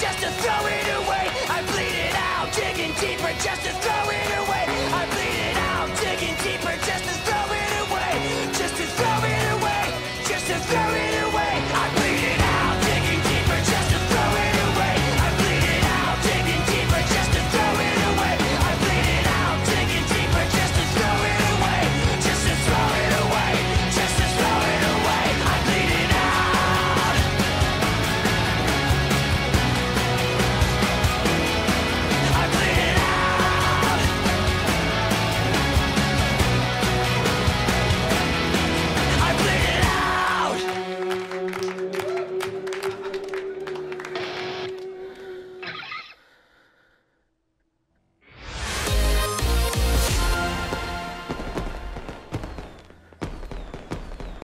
Just to throw it away. I bleed it out, digging deeper just to throw it away.